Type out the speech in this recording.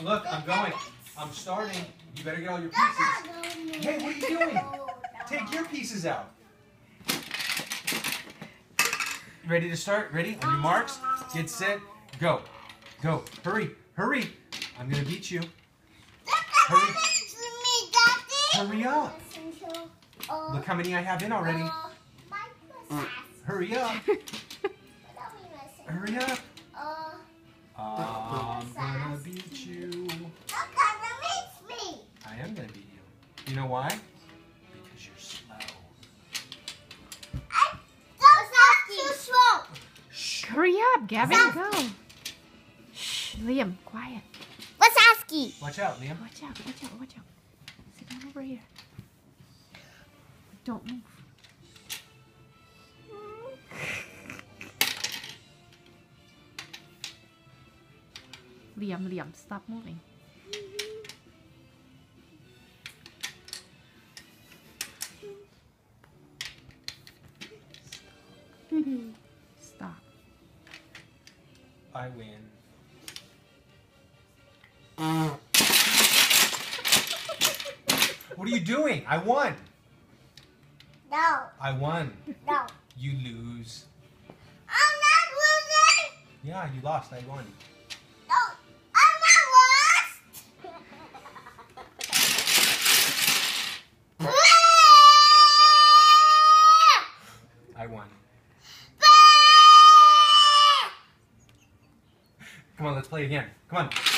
Look, I'm going. I'm starting. You better get all your pieces. Hey, what are you doing? Take your pieces out. Ready to start? Ready? On your marks, get set, go. Go. Hurry. Hurry. I'm going to beat you. Hurry. Hurry up. Look how many I have in already. Hurry up. Hurry up. I'm gonna beat you. I am gonna beat you. You know why? Because you're slow. Shh. Hurry up, Gavin, go. Shh, Liam, quiet. Watch out, Liam. Watch out, watch out, watch out. Sit down over here. Don't move. Liam, Liam, stop moving. Stop. I win. What are you doing? I won. No, I won. no. You lose. I'm not losing. Yeah, you lost. I won. No, I'm not lost. I won. Come on, let's play again. Come on.